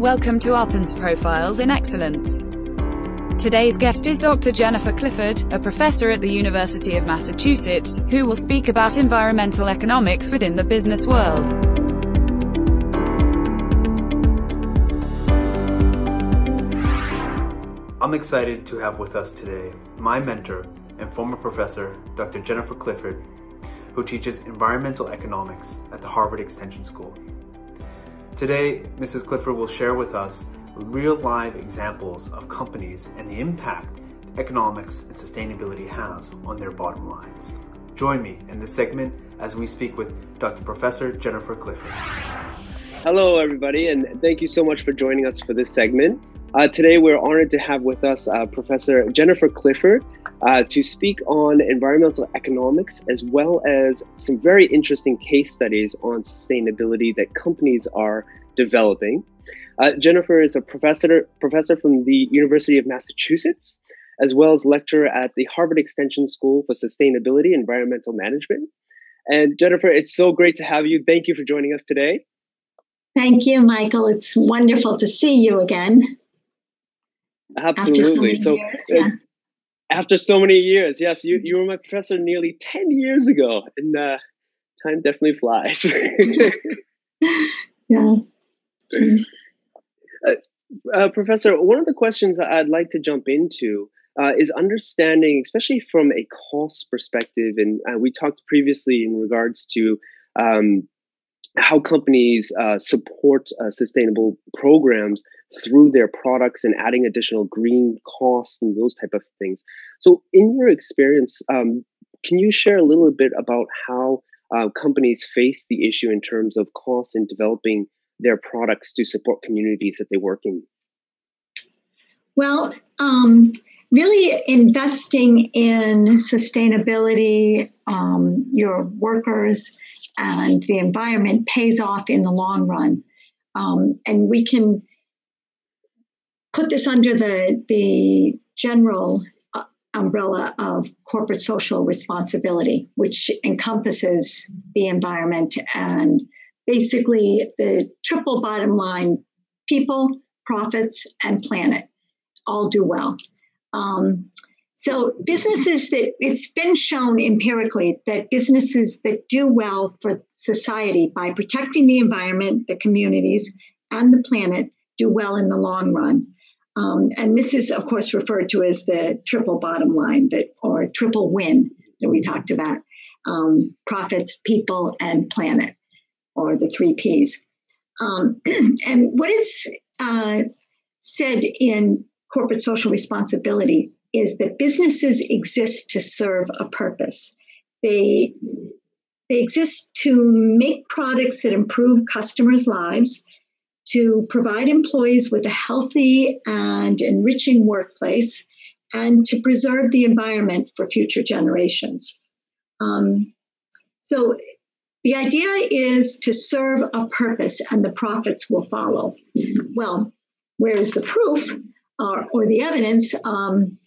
Welcome to Arpin's Profiles in Excellence. Today's guest is Dr. Jennifer Clifford, a professor at the University of Massachusetts, who will speak about environmental economics within the business world. I'm excited to have with us today my mentor and former professor, Dr. Jennifer Clifford, who teaches environmental economics at the Harvard Extension School. Today, Mrs. Clifford will share with us real live examples of companies and the impact economics and sustainability has on their bottom lines. Join me in this segment as we speak with Dr. Professor Jennifer Clifford. Hello, everybody, and thank you so much for joining us for this segment. Uh, today, we're honored to have with us uh, Professor Jennifer Clifford uh, to speak on environmental economics as well as some very interesting case studies on sustainability that companies are developing. Uh, Jennifer is a professor professor from the University of Massachusetts, as well as lecturer at the Harvard Extension School for Sustainability and Environmental Management. And Jennifer, it's so great to have you. Thank you for joining us today. Thank you, Michael. It's wonderful to see you again. Absolutely. so, so yeah after so many years, yes, you, you were my professor nearly 10 years ago, and uh, time definitely flies. yeah. Uh, uh, professor, one of the questions I'd like to jump into uh, is understanding, especially from a cost perspective, and uh, we talked previously in regards to um, how companies uh, support uh, sustainable programs through their products and adding additional green costs and those type of things. So, in your experience, um, can you share a little bit about how uh, companies face the issue in terms of costs in developing their products to support communities that they work in? Well, um, really investing in sustainability, um, your workers, and the environment pays off in the long run. Um, and we can put this under the, the general uh, umbrella of corporate social responsibility, which encompasses the environment and basically the triple bottom line people, profits, and planet all do well. Um, so, businesses that it's been shown empirically that businesses that do well for society by protecting the environment, the communities, and the planet do well in the long run. Um, and this is, of course, referred to as the triple bottom line, that or triple win that we talked about: um, profits, people, and planet, or the three Ps. Um, and what it's uh, said in corporate social responsibility is that businesses exist to serve a purpose. They, they exist to make products that improve customers' lives, to provide employees with a healthy and enriching workplace, and to preserve the environment for future generations. Um, so the idea is to serve a purpose and the profits will follow. Well, where is the proof or, or the evidence? Um,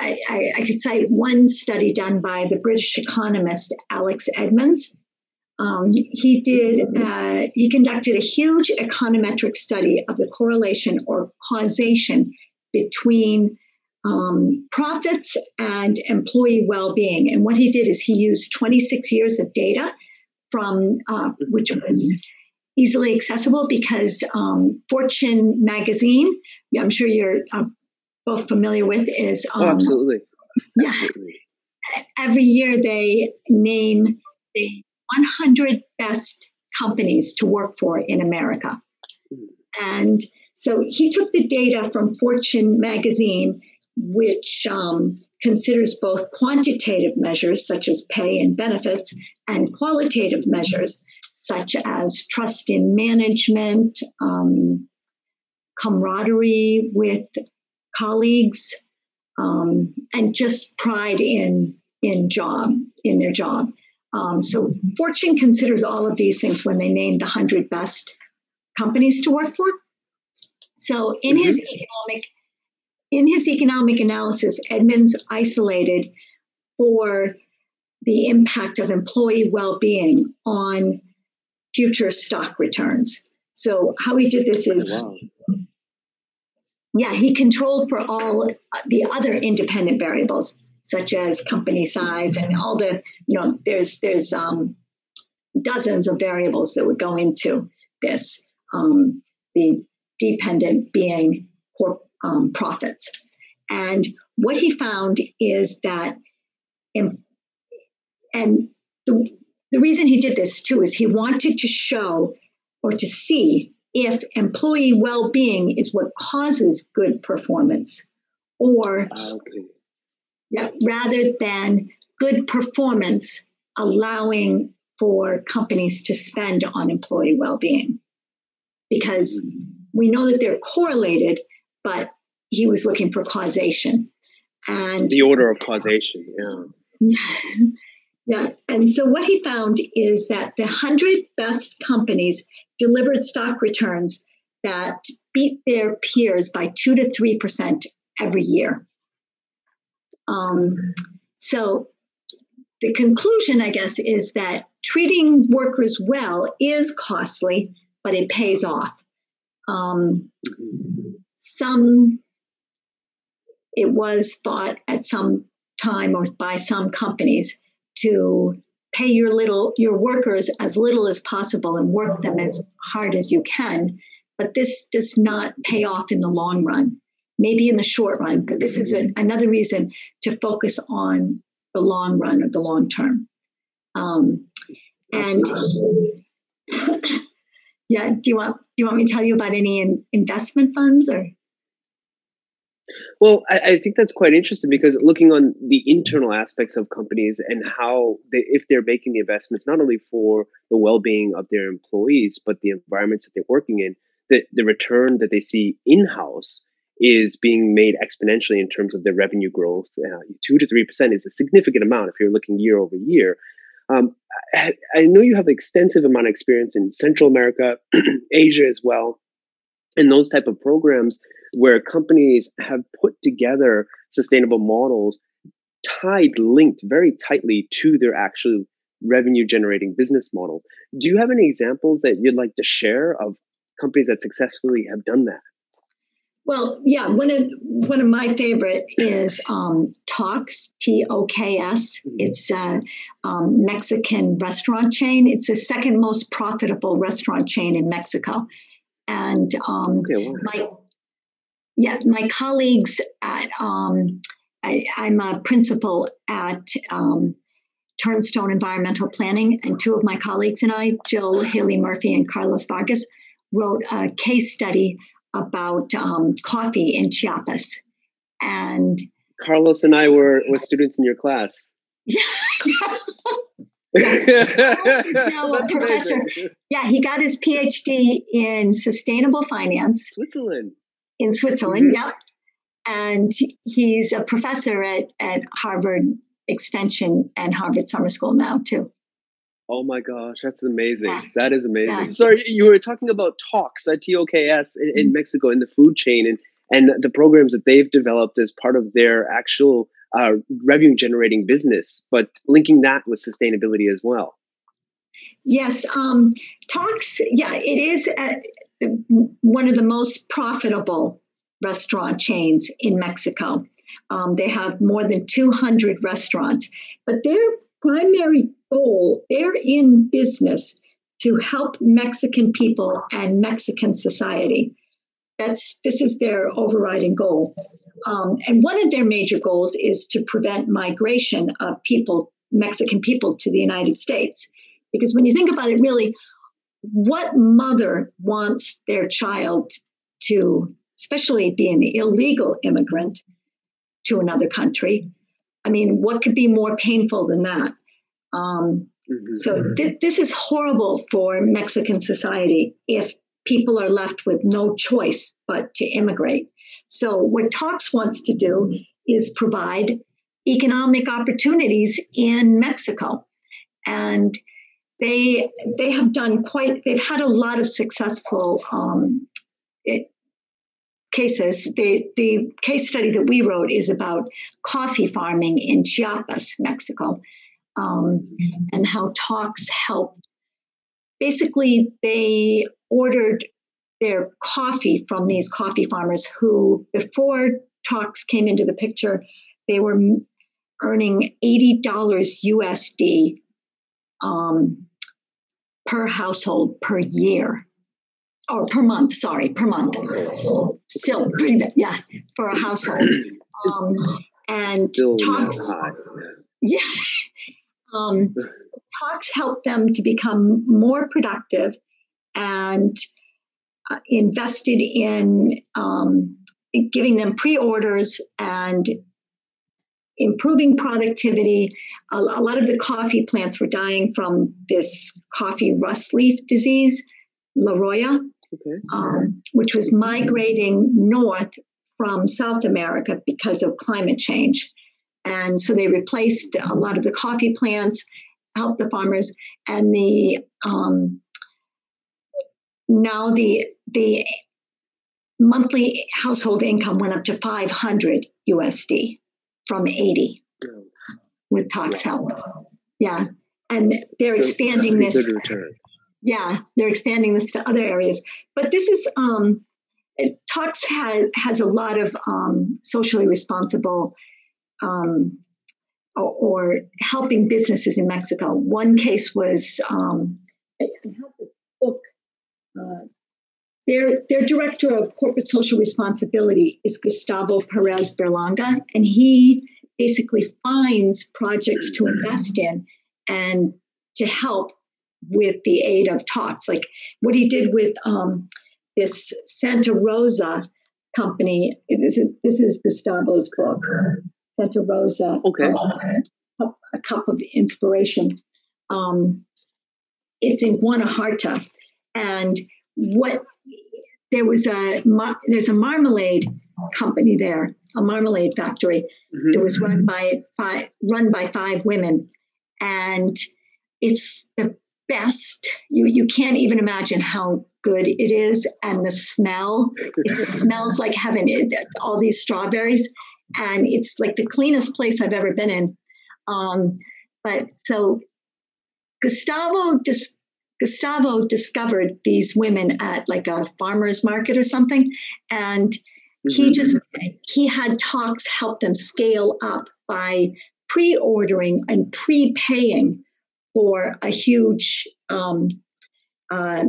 I, I, I, could cite one study done by the British economist Alex Edmans. Um, he did. Uh, he conducted a huge econometric study of the correlation or causation between um, profits and employee well-being. And what he did is he used 26 years of data from uh, which was easily accessible because um, Fortune magazine. I'm sure you're uh, both familiar with is oh, um, absolutely. Yeah. Absolutely. Every year they name the 100 best companies to work for in America. And so he took the data from Fortune magazine, which um, considers both quantitative measures such as pay and benefits and qualitative measures such as trust in management, um, camaraderie with colleagues, um, and just pride in in job in their job. Um, so Fortune considers all of these things when they name the hundred best companies to work for. So in mm-hmm. his economic in his economic analysis, Edmans isolated for the impact of employee well-being on future stock returns. So how he did this is, wow. yeah, he controlled for all the other independent variables such as company size and all the you know there's there's um, dozens of variables that would go into this. Um, the dependent being corp, um, profits, and what he found is that, in, and the, the reason he did this too is he wanted to show or to see if employee well-being is what causes good performance or okay. Yeah, rather than good performance allowing for companies to spend on employee well-being because we know that they're correlated but he was looking for causation and The order of causation. Yeah. yeah and so what he found is that the 100 best companies delivered stock returns that beat their peers by 2 to 3% every year um, so the conclusion, I guess, is that treating workers well is costly, but it pays off. Um, some, it was thought at some time or by some companies to pay your little your workers as little as possible and work them as hard as you can but this does not pay off in the long run maybe in the short run but this is a, another reason to focus on the long run or the long term. Um, and yeah do you want do you want me to tell you about any in, investment funds or? Well, I, I think that's quite interesting because looking on the internal aspects of companies and how they, if they're making the investments not only for the well-being of their employees but the environments that they're working in, the the return that they see in-house is being made exponentially in terms of their revenue growth. Uh, Two to three percent is a significant amount if you're looking year over year. Um, I, I know you have extensive amount of experience in Central America, Asia as well, and those type of programs where companies have put together sustainable models tied, linked very tightly to their actual revenue generating business model. Do you have any examples that you'd like to share of companies that successfully have done that? Well, yeah, one of one of my favorite is um, Toks T O K S. It's a um, Mexican restaurant chain. It's the second most profitable restaurant chain in Mexico, and um, Okay, wow. my yeah, my colleagues at um, I, I'm a principal at um, Turnstone Environmental Planning, and two of my colleagues and I, Jill Haley Murphy and Carlos Vargas, wrote a case study about um, coffee in Chiapas. And Carlos and I were, were students in your class. yeah, That's is now a professor. amazing. yeah, he got his PhD in sustainable finance Switzerland. in Switzerland. Mhm. Yep. And he's a professor at, at Harvard Extension and Harvard Summer School now, too. Oh my gosh, that's amazing. Yeah. That is amazing. Yeah. Sorry, you were talking about Toks at TOKS in, in Mexico in the food chain and and the programs that they've developed as part of their actual uh, revenue generating business, but linking that with sustainability as well. Yes, um, Toks, yeah, it is uh one of the most profitable restaurant chains in Mexico. Um, they have more than 200 restaurants, but their primary goal, they're in business to help Mexican people and Mexican society. That's this is their overriding goal. Um, and one of their major goals is to prevent migration of people, Mexican people, to the United States. Because when you think about it, really, what mother wants their child to, especially be an illegal immigrant to another country? I mean, what could be more painful than that? Um, Mhm. so th- this is horrible for Mexican society if people are left with no choice but to immigrate. So what Toks wants to do is provide economic opportunities in Mexico, and they they have done quite. They've had a lot of successful um, cases. The the case study that we wrote is about coffee farming in Chiapas, Mexico um, and how Toks helped. basically, they ordered their coffee from these coffee farmers who, before Toks came into the picture, they were earning $80 USD um, per household per year or per month, sorry, per month. Still pretty big, yeah, for a household. Um, and Still Toks, yeah, um, Toks help them to become more productive and uh, invested in um, giving them pre-orders and improving productivity. A, a lot of the coffee plants were dying from this coffee rust leaf disease, La Roya, Okay. um, which was migrating north from South America because of climate change. And so they replaced a lot of the coffee plants, helped the farmers, and the um, now the the monthly household income went up to 500 USD from 80 with Toks help. Yeah, and they're So, expanding this return. Yeah, they're expanding this to other areas. But this is um, has has a lot of um, socially responsible um, or, or helping businesses in Mexico. One case was um, book. Uh, their their director of corporate social responsibility is Gustavo Perez Berlanga, and he basically finds projects to invest in and to help with the aid of Toks, like what he did with um, this Santa Rosa company. This is this is Gustavo's book, Santa Rosa. Okay. um, a cup of inspiration. Um, it's in Guanajuato, and what there was a there's a marmalade company there, a marmalade factory Mhm. that was run by five run by five women, and it's the best. You you can't even imagine how good it is, and the smell. It smells like heaven. It, all these strawberries, and it's like the cleanest place I've ever been in. Um, but so Gustavo dis- Gustavo discovered these women at like a farmer's market or something, and he Mhm. just he had Toks help them scale up by pre-ordering and prepaying for a huge um, uh,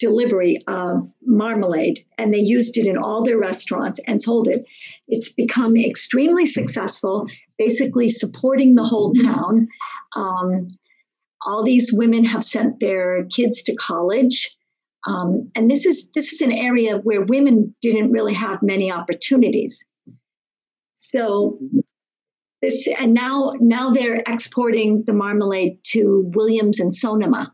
delivery of marmalade and they used it in all their restaurants and sold it. It's become extremely successful basically supporting the whole town. Um, all these women have sent their kids to college. Um, and this is this is an area where women didn't really have many opportunities. So this and now now they're exporting the marmalade to williams and sonoma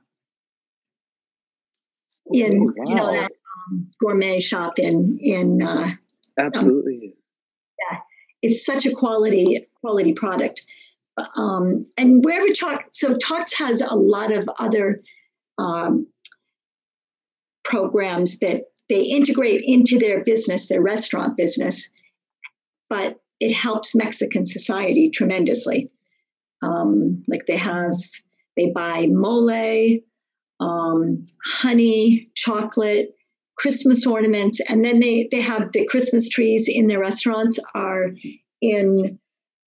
in Oh, you know that um, gourmet shop in in uh, Absolutely. Yeah. It's such a quality quality product um, and wherever talk so Toks has a lot of other um, programs that they integrate into their business their restaurant business but it helps mexican society tremendously um, like they have they buy mole um, honey chocolate Christmas ornaments, and then they they have the Christmas trees in their restaurants are in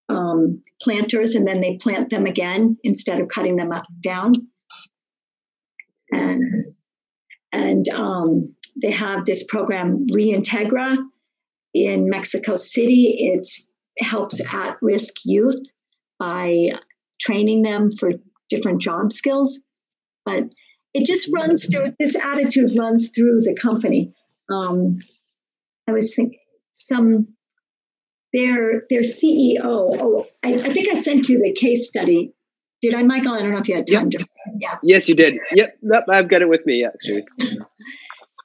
um, planters, and then they plant them again instead of cutting them up down. And and um, they have this program Reintegra in Mexico City. It helps at risk youth by training them for different job skills, but it just runs through this attitude runs through the company um, i was thinking some their their ceo oh I, I think i sent you the case study did i michael i don't know if you had time to yeah Yes, you did. Yep. Yep. I've got it with me actually.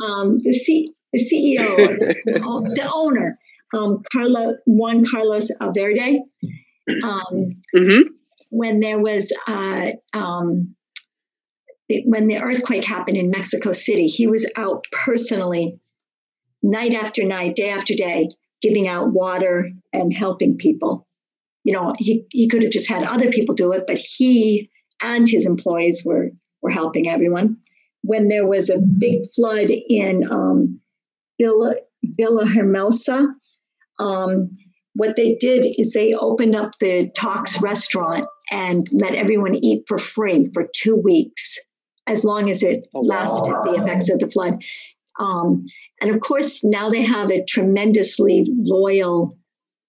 um, the, C, the ceo the, the owner um, carla juan carlos alverde um, hmm when there was uh, um, it- when the earthquake happened in Mexico City, he was out personally, night after night, day after day, giving out water and helping people. You know, he, he could have just had other people do it, but he and his employees were were helping everyone. When there was a big flood in um, Villa, Villahermosa, um, what they did is they opened up the Toks restaurant and let everyone eat for free for two weeks, as long as it oh, lasted the effects of the flood. Um, and of course, now they have a tremendously loyal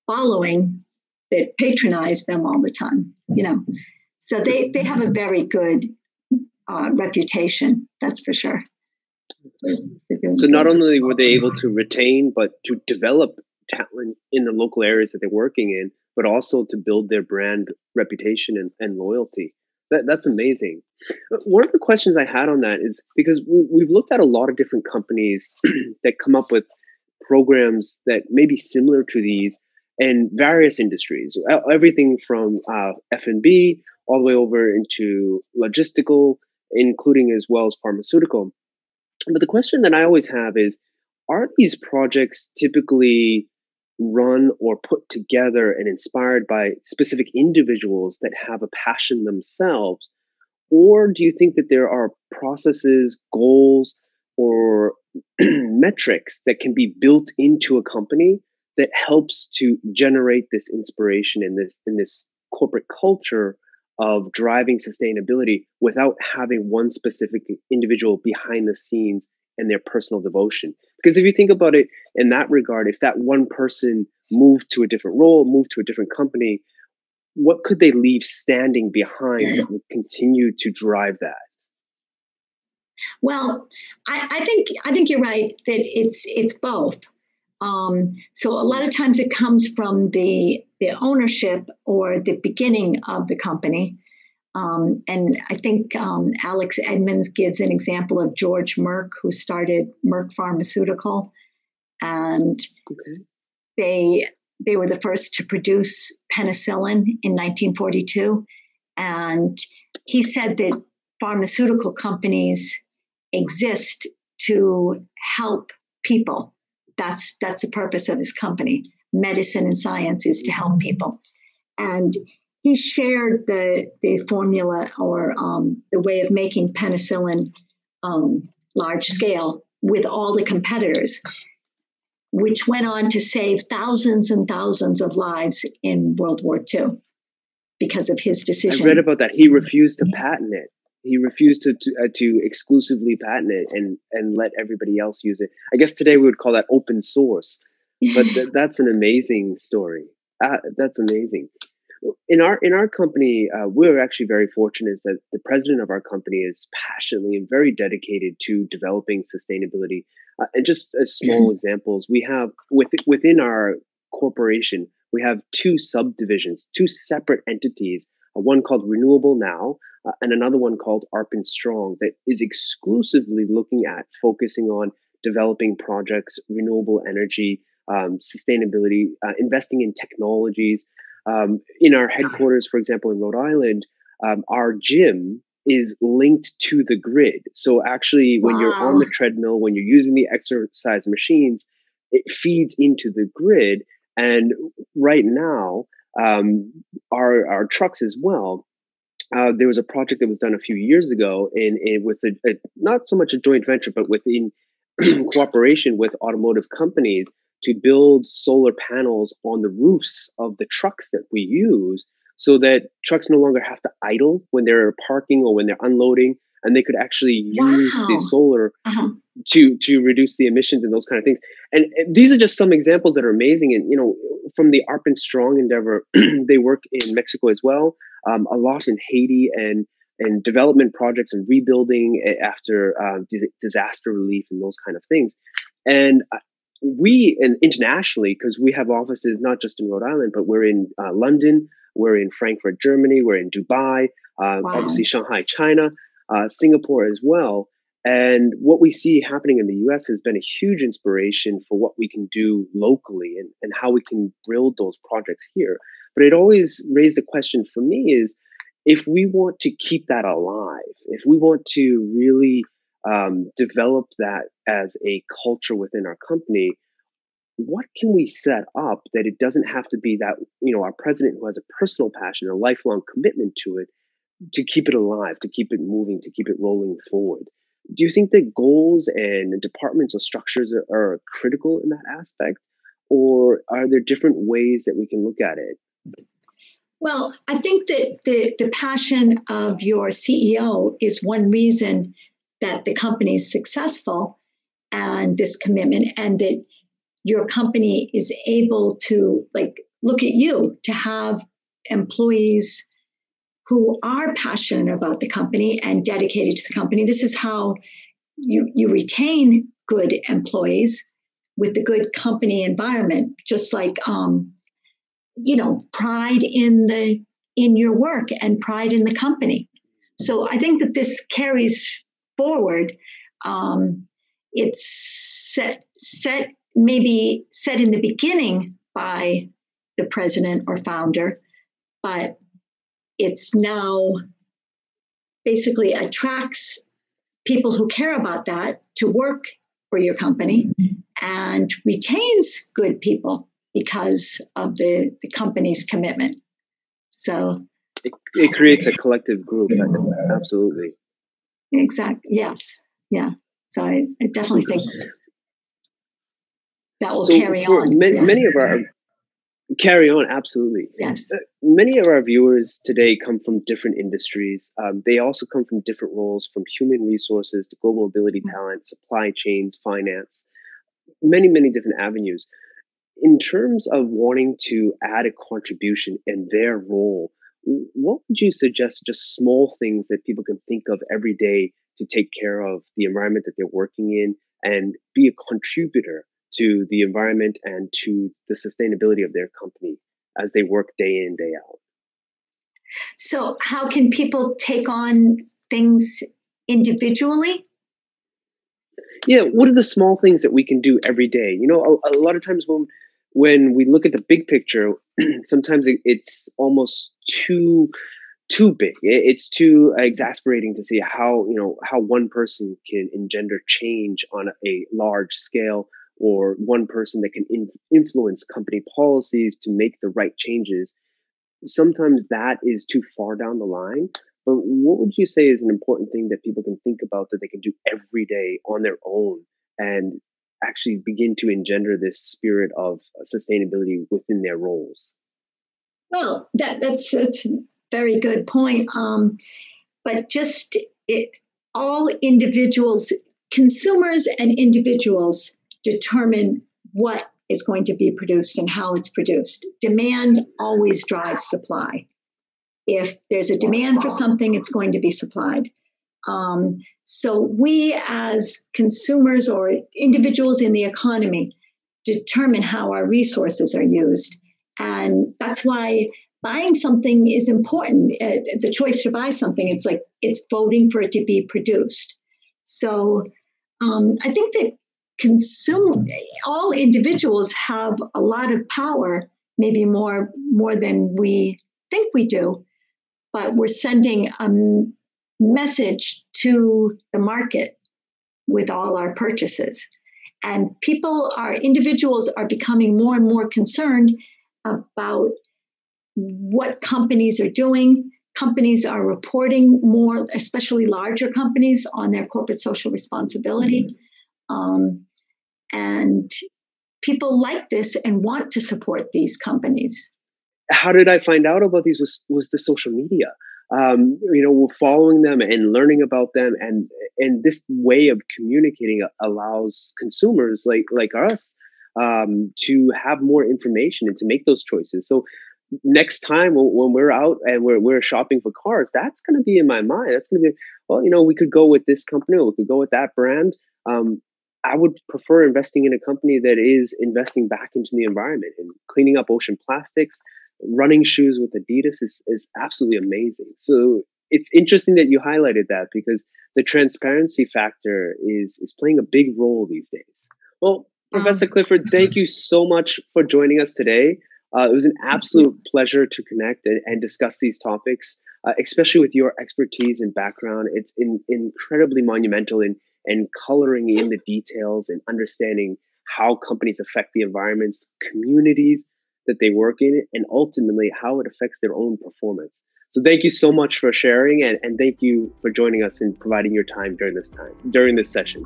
following that patronize them all the time. You know, so they they have a very good uh, reputation. That's for sure. So not only were they able to retain, but to develop talent in the local areas that they're working in, but also to build their brand reputation and, and loyalty. That, that's amazing. One of the questions I had on that is because we, we've looked at a lot of different companies that come up with programs that may be similar to these in various industries, everything from uh, F&B all the way over into logistical, including as well as pharmaceutical. But the question that I always have is, are these projects typically run or put together and inspired by specific individuals that have a passion themselves? Or do you think that there are processes, goals, or metrics that can be built into a company that helps to generate this inspiration in this in this corporate culture of driving sustainability without having one specific individual behind the scenes and their personal devotion. Because if you think about it in that regard, if that one person moved to a different role, moved to a different company, what could they leave standing behind that would continue to drive that? Well, I, I think I think you're right that it's it's both. Um, so a lot of times it comes from the the ownership or the beginning of the company. Um, and I think um, Alex Edmans gives an example of George Merck, who started Merck Pharmaceutical, and okay. they they were the first to produce penicillin in 1942. And he said that pharmaceutical companies exist to help people. That's that's the purpose of his company. Medicine and science is to help people. And he shared the the formula or um, the way of making penicillin um, large scale with all the competitors, which went on to save thousands and thousands of lives in World War II because of his decision. I read about that. He refused to patent it. He refused to to, uh, to exclusively patent it and and let everybody else use it. I guess today we would call that open source, but th- that's an amazing story. Uh, that's amazing in our in our company, uh, we're actually very fortunate is that the president of our company is passionately and very dedicated to developing sustainability. Uh, and just as small examples, we have with, within our corporation, we have two subdivisions, two separate entities. One called Renewable Now, uh, and another one called Arpin Strong, that is exclusively looking at focusing on developing projects, renewable energy, um, sustainability, uh, investing in technologies um, in our headquarters, for example, in Rhode Island, um, our gym is linked to the grid. So actually, when wow. you're on the treadmill, when you're using the exercise machines, it feeds into the grid. And right now, um, our our trucks as well. Uh, there was a project that was done a few years ago in, in with a, a, not so much a joint venture, but within cooperation with automotive companies to build solar panels on the roofs of the trucks that we use so that trucks no longer have to idle when they're parking or when they're unloading and they could actually use wow. the solar uh-huh. to to reduce the emissions and those kind of things and, these are just some examples that are amazing and you know from the Arpin Strong endeavor they work in mexico as well um, a lot in haiti and and development projects and rebuilding after uh, disaster relief and those kind of things and we and internationally because we have offices not just in Rhode Island, but we're in uh, London, we're in Frankfurt, Germany, we're in Dubai, uh, wow. obviously Shanghai, China, uh, Singapore as well. And what we see happening in the US has been a huge inspiration for what we can do locally and, and how we can build those projects here. But it always raised the question for me is if we want to keep that alive, if we want to really um, develop that as a culture within our company what can we set up that it doesn't have to be that you know our president who has a personal passion a lifelong commitment to it to keep it alive, to keep it moving, to keep it rolling forward. Do you think that goals and departments or structures are, are critical in that aspect? Or are there different ways that we can look at it? Well, I think that the, the passion of your CEO is one reason that the company is successful and this commitment, and that your company is able to like look at you to have employees who are passionate about the company and dedicated to the company. This is how you, you retain good employees with the good company environment, just like um, you know, pride in the in your work and pride in the company. So I think that this carries forward. Um, it's set set maybe set in the beginning by the president or founder, but it's now basically attracts people who care about that to work for your company and retains good people because of the, the company's commitment. So it, it creates a collective group. Absolutely. Exactly. Yes. Yeah. So I, I definitely think that will so carry on. Many, yeah. many of our carry on absolutely. Yes. uh, many of our viewers today come from different industries. Um, they also come from different roles from human resources to global mobility mm-hmm. talent supply chains finance many many different avenues. In terms of wanting to add a contribution in their role, what would you suggest just small things that people can think of every day to take care of the environment that they're working in and be a contributor to the environment and to the sustainability of their company as they work day in, day out? So, how can people take on things individually? Yeah, what are the small things that we can do every day? You know, a, a lot of times when when we look at the big picture, sometimes it, it's almost too too big. It's too exasperating to see how you know how one person can engender change on a large scale, or one person that can in, influence company policies to make the right changes. Sometimes that is too far down the line. But what would you say is an important thing that people can think about that they can do every day on their own and actually begin to engender this spirit of sustainability within their roles? Well, that, that's that's a very good point. Um, but just it, all individuals, consumers, and individuals determine what is going to be produced and how it's produced. Demand always drives supply. If there's a demand for something, it's going to be supplied. Um, so we as consumers or individuals in the economy determine how our resources are used. And that's why buying something is important. Uh, the choice to buy something, it's like it's voting for it to be produced. So um, I think that consume all individuals have a lot of power, maybe more more than we think we do. But we're sending a message to the market with all our purchases. And people are, individuals are becoming more and more concerned about what companies are doing. Companies are reporting more, especially larger companies, on their corporate social responsibility. Mm-hmm. Um, and people like this and want to support these companies. How did I find out about these? Was was the social media? um, you know, we're following them and learning about them, and and this way of communicating allows consumers like like us um, to have more information and to make those choices. So next time when, we're out and we're, we're shopping for cars, that's going to be in my mind. That's going to be, well, you know, we could go with this company or we could go with that brand. Um, I would prefer investing in a company that is investing back into the environment and cleaning up ocean plastics, running shoes with Adidas is, is absolutely amazing. So it's interesting that you highlighted that because the transparency factor is is playing a big role these days. Well, Professor um, Clifford, thank you so much for joining us today. Uh, it was an absolute pleasure to connect and, and discuss these topics, uh, especially with your expertise and background. It's in, incredibly monumental in and coloring in the details and understanding how companies affect the environments, communities, that they work in and ultimately how it affects their own performance. So thank you so much for sharing and, and thank you for joining us and providing your time during this time, during this session.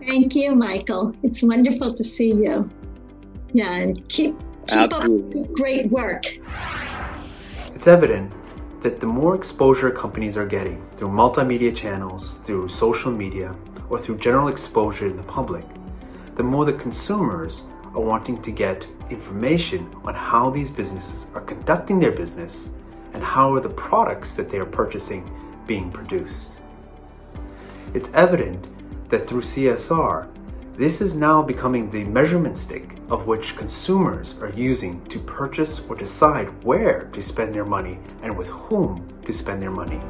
Thank you, Michael. It's wonderful to see you. Yeah, and keep, keep Absolutely. up great work. It's evident that the more exposure companies are getting through multimedia channels, through social media, or through general exposure in the public, the more the consumers are wanting to get information on how these businesses are conducting their business and how are the products that they are purchasing being produced. It's evident that through CSR, this is now becoming the measurement stick of which consumers are using to purchase or decide where to spend their money and with whom to spend their money.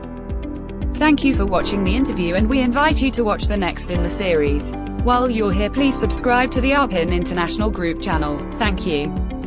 Thank you for watching the interview and we invite you to watch the next in the series. While you're here please subscribe to the ARPIN International Group channel. Thank you.